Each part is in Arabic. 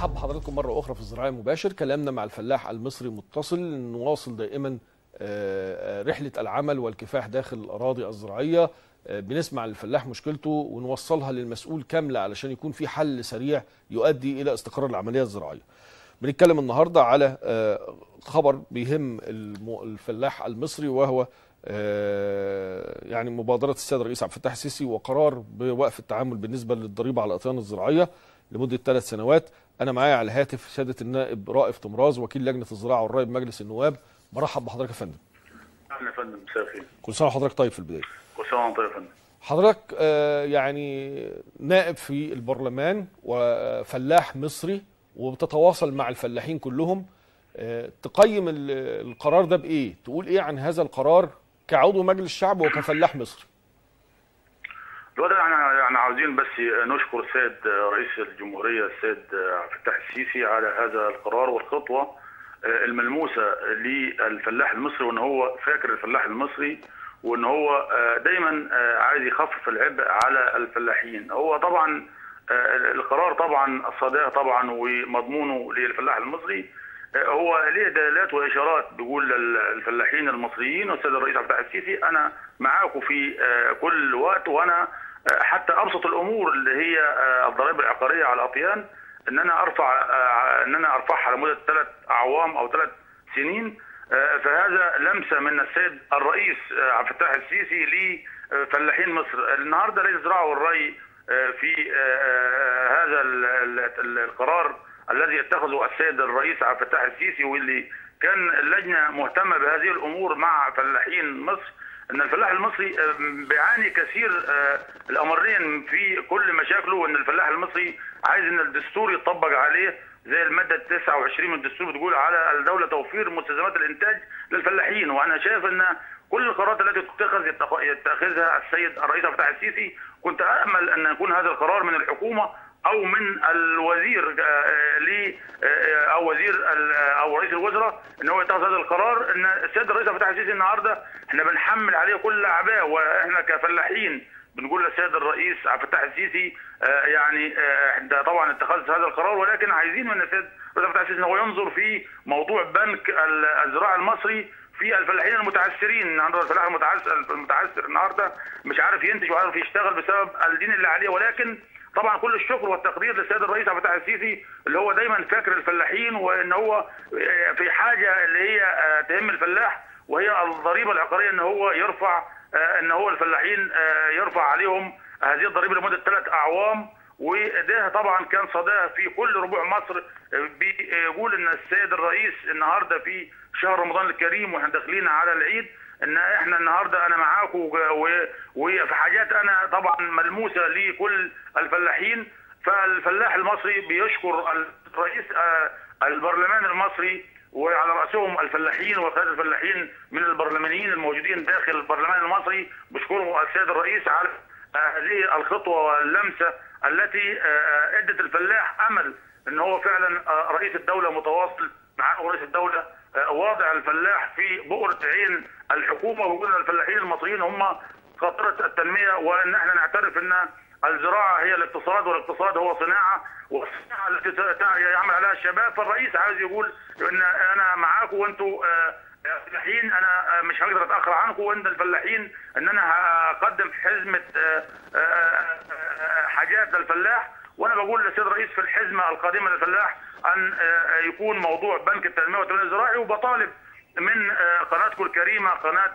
برحب بحضراتكم مرة أخرى في الزراعة المباشر. كلامنا مع الفلاح المصري متصل نواصل دائما آه، آه، رحلة العمل والكفاح داخل الأراضي الزراعية. آه، بنسمع الفلاح مشكلته ونوصلها للمسؤول كاملة علشان يكون في حل سريع يؤدي إلى استقرار العملية الزراعية. بنتكلم النهاردة على خبر بيهم الفلاح المصري وهو يعني مبادرة السيد الرئيس عبد الفتاح السيسي وقرار بوقف التعامل بالنسبة للضريبة على الأطيان الزراعية لمدة ثلاث سنوات. أنا معايا على الهاتف سيادة النائب رائف طمراز وكيل لجنة الزراعة والري بمجلس النواب. مرحب بحضرتك يا فندم. أهلا يا فندم مساء الخير. كل سنة وحضرتك طيب في البداية. كل سنة وأنت طيب يا فندم. حضرتك آه، يعني نائب في البرلمان وفلاح مصري وبتتواصل مع الفلاحين كلهم. آه، تقيم ال- القرار ده بإيه؟ تقول إيه عن هذا القرار كعضو مجلس الشعب وكفلاح مصري؟ دلوقتي إحنا يعني عاوزين بس نشكر السيد رئيس الجمهورية السيد عبد الفتاح السيسي على هذا القرار والخطوة الملموسة للفلاح المصري وإن هو فاكر الفلاح المصري وإن هو دايما عايز يخفف العبء على الفلاحين. هو طبعا القرار طبعا الصداقه طبعا ومضمونه للفلاح المصري. هو ليه دلالات وإشارات بيقول للفلاحين المصريين والسيد الرئيس عبد الفتاح السيسي أنا معاكم في كل وقت وأنا حتى أبسط الأمور اللي هي الضرائب العقارية على الأطيان ان أنا أرفع ان أنا أرفعها لمدة ثلاث أعوام أو ثلاث سنين فهذا لمسة من السيد الرئيس عبد الفتاح السيسي لفلاحين مصر. النهارده لجنه الزراعه والري في هذا القرار الذي يتخذه السيد الرئيس عبد الفتاح السيسي واللي كان اللجنه مهتمة بهذه الأمور مع فلاحين مصر. إن الفلاح المصري بيعاني كثير الأمرين في كل مشاكله وإن الفلاح المصري عايز إن الدستور يطبق عليه زي المادة 29 من الدستور بتقول على الدولة توفير مستلزمات الإنتاج للفلاحين. وأنا شايف إن كل القرارات التي تتخذ يتخذها السيد الرئيس عبد الفتاح السيسي كنت امل أن يكون هذا القرار من الحكومة أو من الوزير ل أو وزير أو رئيس الوزراء إن هو يتخذ هذا القرار. إن السيد الرئيس عبد الفتاح السيسي النهارده إحنا بنحمل عليه كل الاعباء وإحنا كفلاحين بنقول للسيد الرئيس عبد الفتاح السيسي يعني انت طبعا اتخذت هذا القرار ولكن عايزين من السيد الرئيس عبد الفتاح السيسي إن هو ينظر في موضوع بنك الزراعة المصري في الفلاحين المتعثرين النهارده الفلاح المتعثر المتعثر النهارده مش عارف ينتج وعارف يشتغل بسبب الدين اللي عليه ولكن طبعا كل الشكر والتقدير للسيد الرئيس عبد الفتاح السيسي اللي هو دايما فاكر الفلاحين وإن هو في حاجة اللي هي تهم الفلاح وهي الضريبة العقارية إن هو يرفع إن هو الفلاحين يرفع عليهم هذه الضريبة لمدة ثلاث أعوام. وده طبعا كان صداه في كل ربوع مصر بيقول إن السيد الرئيس النهارده في شهر رمضان الكريم وإحنا داخلين على العيد إن إحنا النهارده أنا معاكم وفي حاجات أنا طبعا ملموسة لكل الفلاحين. فالفلاح المصري بيشكر الرئيس البرلمان المصري وعلى رأسهم الفلاحين وقياده الفلاحين من البرلمانيين الموجودين داخل البرلمان المصري. بشكرهم السيد الرئيس على هذه الخطوة واللمسة التي أدت الفلاح أمل إن هو فعلا رئيس الدولة متواصل مع رئيس الدولة. واضع الفلاح في بؤرة عين الحكومة ويقول الفلاحين المصريين هم خطرة التنمية وأن إحنا نعترف أن الزراعة هي الاقتصاد والاقتصاد هو صناعة والصناعة التي يعمل عليها الشباب. فالرئيس عايز يقول أن أنا معاكم وأنتم فلاحين أنا مش هقدر أتأخر عنكم وانت الفلاحين إن أنا هقدم حزمه حاجات للفلاح. وأنا بقول للسيد الرئيس في الحزمة القادمة للفلاح ان يكون موضوع بنك التنمية والتنمية الزراعي وبطالب من قناتكم الكريمه قناة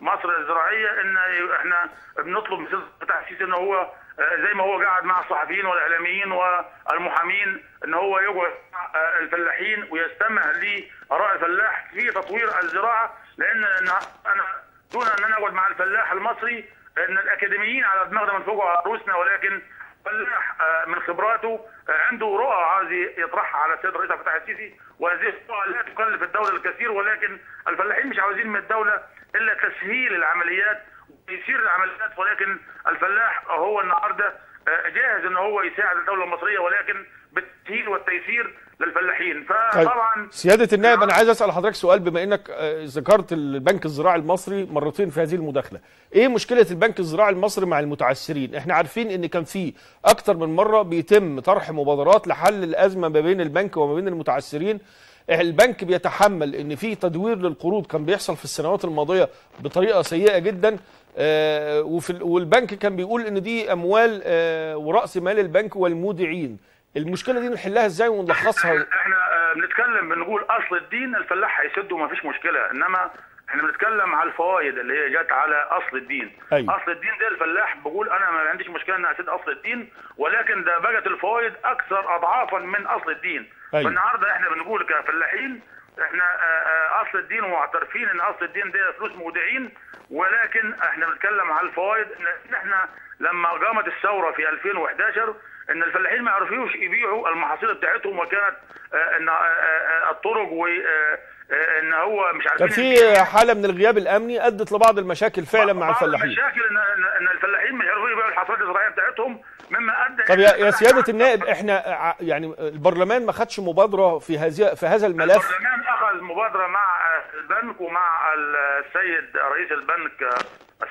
مصر الزراعية ان إحنا بنطلب من فتح السيسي ان هو زي ما هو قاعد مع الصحفيين والاعلاميين والمحامين ان هو يقعد مع الفلاحين ويستمع لآراء الفلاح في تطوير الزراعة لأن أنا دون أن أنا أقعد مع الفلاح المصري إن الأكاديميين على دماغنا من فوق على رؤوسنا ولكن فلاح من خبراته عنده رؤى عايز يطرحها على السيد الرئيس عبد الفتاح السيسي وهذه الرؤى لا تكلف الدولة الكثير ولكن الفلاحين مش عاوزين من الدولة إلا تسهيل العمليات وتيسير العمليات ولكن الفلاح هو النهارده آه، جاهز إن هو يساعد الدولة المصرية ولكن بالتسهيل والتيسير للفلاحين. طيب فطبعا سيادة النائب أنا عايز أسأل حضرتك سؤال بما إنك آه، ذكرت البنك الزراعي المصري مرتين في هذه المداخلة. إيه مشكلة البنك الزراعي المصري مع المتعثرين إحنا عارفين إن كان في أكتر من مرة بيتم طرح مبادرات لحل الأزمة ما بين البنك وما بين المتعثرين البنك بيتحمل إن في تدوير للقروض كان بيحصل في السنوات الماضية بطريقة سيئة جدا. آه، وفي ال- والبنك كان بيقول إن دي أموال آه، ورأس مال البنك والمودعين. المشكلة دي نحلها إزاي ونلخصها إحنا آه، بنتكلم بنقول أصل الدين الفلاح هيسده ما فيش مشكلة إنما إحنا بنتكلم على الفوائد اللي هي جت على أصل الدين أيوة. أصل الدين ده الفلاح بقول أنا ما عنديش مشكلة ان أسد أصل الدين ولكن ده بقت الفوائد أكثر اضعافا من أصل الدين أيوة. فالنهاردة إحنا بنقول كفلاحين إحنا آه، آه، أصل الدين ومعترفين إن أصل الدين ده فلوس مودعين ولكن إحنا بنتكلم على الفوائد إن إحنا لما قامت الثورة في 2011 إن الفلاحين ما عرفوش يبيعوا المحاصيل بتاعتهم وكانت آه، إن آه، آه، الطرق و إن هو مش عارفين في حالة من الغياب الأمني أدت لبعض المشاكل فعلا مع الفلاحين؟ المشاكل إن الفلاحين مش عارفين يبيعوا الحصاد الزراعية بتاعتهم مما أدى طب يا سيادة النائب إحنا يعني البرلمان ما خدش مبادرة في هذه في هذا الملف؟ البرلمان أخذ مبادرة مع البنك ومع السيد رئيس البنك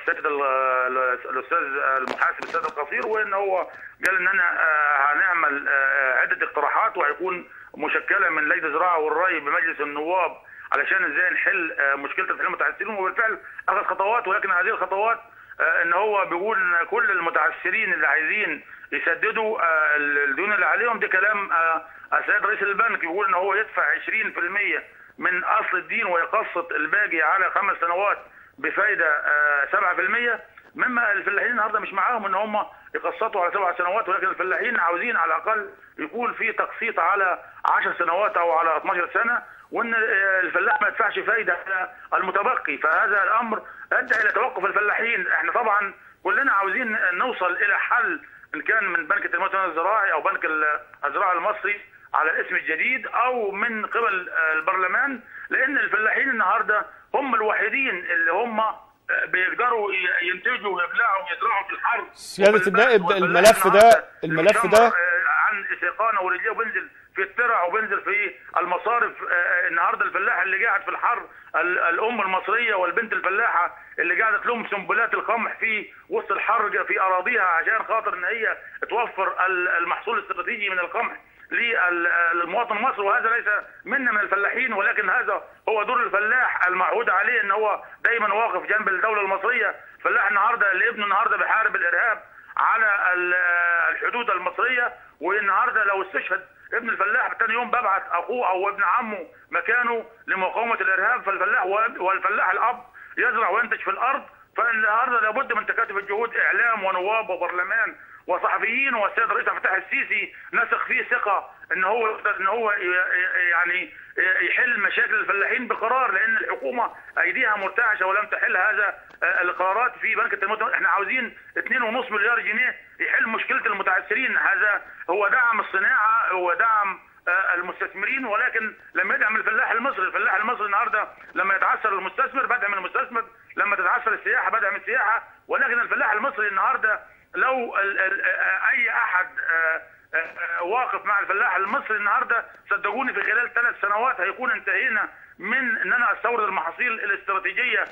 السيد ال- ال- الأستاذ المحاسب السيد القصير وإن هو قال إن أنا آه، هنعمل آه، عدة اقتراحات وهيكون مشكلة من لجنه الزراعه والري بمجلس النواب علشان إزاي نحل آه، مشكلة الفلاحين المتعثرين. وبالفعل أخذ خطوات ولكن هذه الخطوات آه، إن هو بيقول إن كل المتعثرين اللي عايزين يسددوا آه، الديون اللي عليهم ده كلام آه، السيد رئيس البنك بيقول إن هو يدفع 20% من أصل الدين ويقسط الباقي على خمس سنوات. بفايده آه، 7% مما الفلاحين النهارده مش معاهم إن هم يقسطوا على سبع سنوات ولكن الفلاحين عاوزين على الأقل يكون في تقسيط على 10 سنوات أو على 12 سنة وإن آه، الفلاح ما يدفعش فايدة على المتبقي. فهذا الأمر ادى إلى توقف الفلاحين. إحنا طبعا كلنا عاوزين نوصل إلى حل إن كان من بنك التنميه الزراعي أو بنك ال- الزراعة المصري على الاسم الجديد أو من قبل آه، البرلمان لأن الفلاحين النهارده هم الوحيدين اللي هم آه، بيقدروا ينتجوا ويبلعوا ويزرعوا في الحرب سيادة. النائب، الملف ده- الملف ده- آه، عن استيقانه ورجليه وبينزل في الترع وبينزل في المصارف آه، النهارده الفلاح اللي قاعد في الحر ال- الأم المصرية والبنت الفلاحة اللي قاعدة تلم سنبلات القمح في وسط الحر في أراضيها عشان خاطر إن هي توفر ال- المحصول الاستراتيجي من القمح للمواطن المصري وهذا ليس منا من الفلاحين ولكن هذا هو دور الفلاح المعهود عليه إن هو دايما واقف جنب الدولة المصرية. فلاح النهارده اللي ابنه النهارده بيحارب الإرهاب على ال- الحدود المصرية. والنهاردة لو استشهد ابن الفلاح تاني يوم ببعت أخوه أو ابن عمه مكانه لمقاومة الإرهاب فالفلاح والفلاح الأب يزرع وينتج في الأرض. فالنهاردة لابد من تكاتف الجهود إعلام ونواب وبرلمان وصحفيين والسيد الرئيس عبد الفتاح السيسي نثق فيه ثقة إن هو يقدر إن هو يعني يحل مشاكل الفلاحين بقرار لأن الحكومة أيديها مرتعشة ولم تحل هذا آه، القرارات في بنك التنمية إحنا عاوزين 2.5 مليار جنيه يحل مشكلة المتعثرين. هذا هو دعم الصناعة هو دعم آه، المستثمرين ولكن لما يدعم الفلاح المصري. الفلاح المصري النهارده لما يتعثر المستثمر بدعم المستثمر لما تتعثر السياحة بدعم السياحة ولكن الفلاح المصري النهارده لو آه، أي أحد آه، آه، واقف مع الفلاح المصري النهارده صدقوني في خلال ثلاث سنوات هيكون انتهينا من إن أنا أستورد المحاصيل الاستراتيجية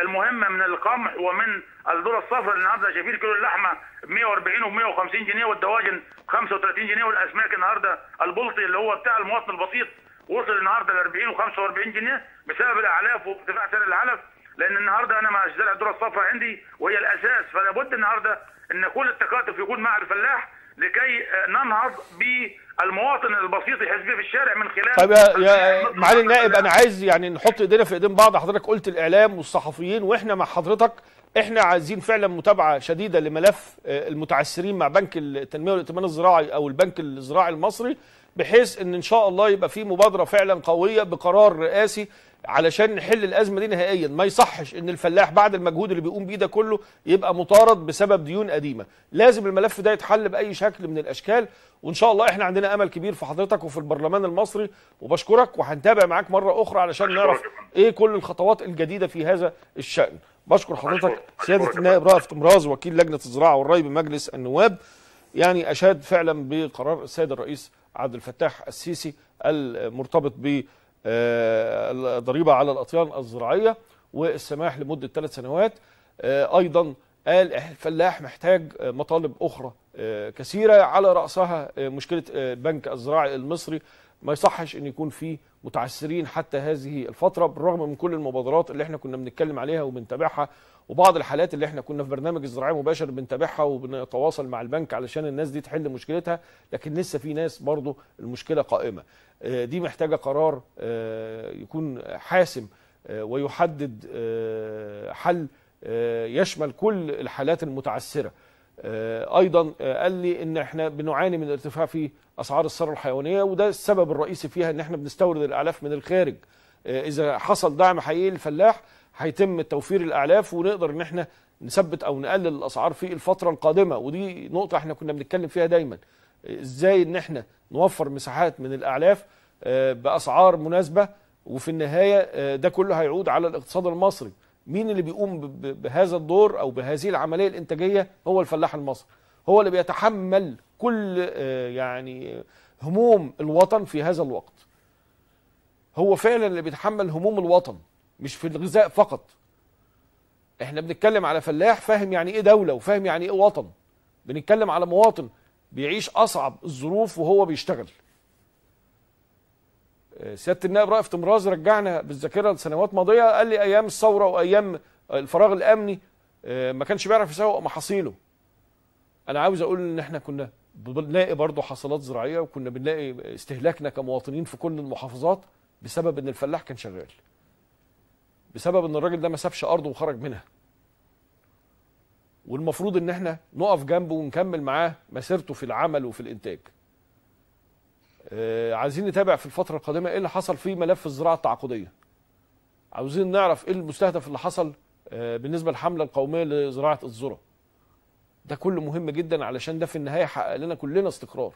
المهمة من القمح ومن الذرة الصفراء النهارده. شايفين كيلو اللحمة ب 140 و 150 جنيه والدواجن ب 35 جنيه والأسماك النهارده البلطي اللي هو بتاع المواطن البسيط وصل النهارده ل 40 و 45 جنيه بسبب الأعلاف وارتفاع سعر العلف. لأن النهارده أنا مش زارع الذرة الصفراء عندي وهي الأساس فلا بد النهارده إن كل التكاتف يكون مع الفلاح لكي آه، ننهض بالمواطن البسيط بيه في الشارع من خلال طيب يا يا. معالي النائب أنا عايز يعني نحط إيدينا في إيدين بعض حضرتك قلت الإعلام والصحفيين وإحنا مع حضرتك إحنا عايزين فعلا متابعة شديدة لملف آه، المتعثرين مع بنك التنمية والائتمان الزراعي أو البنك الزراعي المصري بحيث إن إن شاء الله يبقى في مبادرة فعلا قوية بقرار رئاسي علشان نحل الأزمة دي نهائيا ما يصحش إن الفلاح بعد المجهود اللي بيقوم بيه ده كله يبقى مطارد بسبب ديون قديمة لازم الملف ده يتحل بأي شكل من الأشكال وإن شاء الله إحنا عندنا أمل كبير في حضرتك وفي البرلمان المصري وبشكرك وهنتابع معاك مرة أخرى علشان نعرف. إيه كل الخطوات الجديدة في هذا الشأن بشكر حضرتك. سيادة النائب رائف تمراز وكيل لجنة الزراعة والري بمجلس النواب يعني أشاد فعلا بقرار السيد الرئيس عبد الفتاح السيسي المرتبط ب الضريبة على الأطيان الزراعية والسماح لمدة ثلاث سنوات. آه، أيضا قال الفلاح محتاج آه، مطالب أخرى آه، كثيرة على رأسها آه، مشكلة آه، البنك الزراعي المصري. ما يصحش إن يكون في متعثرين حتى هذه الفترة بالرغم من كل المبادرات اللي إحنا كنا بنتكلم عليها وبنتابعها وبعض الحالات اللي إحنا كنا في برنامج الزراعي مباشر بنتابعها وبنتواصل مع البنك علشان الناس دي تحل مشكلتها لكن لسه في ناس برضو المشكلة قائمة. آه، دي محتاجة قرار آه، يكون حاسم آه، ويحدد حل يشمل كل الحالات المتعثره آه، أيضا قال لي إن إحنا بنعاني من ارتفاع في أسعار الثروة الحيوانية وده السبب الرئيسي فيها إن إحنا بنستورد الأعلاف من الخارج. آه، إذا حصل دعم حقيقي للفلاح هيتم توفير الأعلاف ونقدر إن إحنا نثبت أو نقلل الأسعار في الفترة القادمة. ودي نقطة إحنا كنا بنتكلم فيها دايما. إزاي إن إحنا نوفر مساحات من الأعلاف آه، بأسعار مناسبة وفي النهاية آه، ده كله هيعود على الاقتصاد المصري. مين اللي بيقوم بهذا الدور أو بهذه العملية الإنتاجية؟ هو الفلاح المصري. هو اللي بيتحمل كل آه، يعني هموم الوطن في هذا الوقت. هو فعلا اللي بيتحمل هموم الوطن مش في الغذاء فقط. إحنا بنتكلم على فلاح فاهم يعني إيه دولة وفاهم يعني إيه وطن. بنتكلم على مواطن بيعيش أصعب الظروف وهو بيشتغل. آه، سيادة النائب رائف تمراز رجعنا بالذاكرة لسنوات ماضية قال لي أيام الثورة وأيام الفراغ الأمني آه، ما كانش بيعرف يسوق محاصيله. أنا عاوز أقول إن إحنا كنا بنلاقي برضه حصلات زراعية وكنا بنلاقي استهلاكنا كمواطنين في كل المحافظات بسبب إن الفلاح كان شغال. بسبب إن الراجل ده ما سابش أرضه وخرج منها. والمفروض إن إحنا نقف جنبه ونكمل معاه مسيرته في العمل وفي الإنتاج. آه، عايزين نتابع في الفترة القادمة إيه اللي حصل في ملف الزراعة التعاقدية. عاوزين نعرف إيه المستهدف اللي حصل آه، بالنسبة للحملة القومية لزراعة الذرة. ده كله مهم جدا علشان ده في النهاية يحقق لنا كلنا استقرار.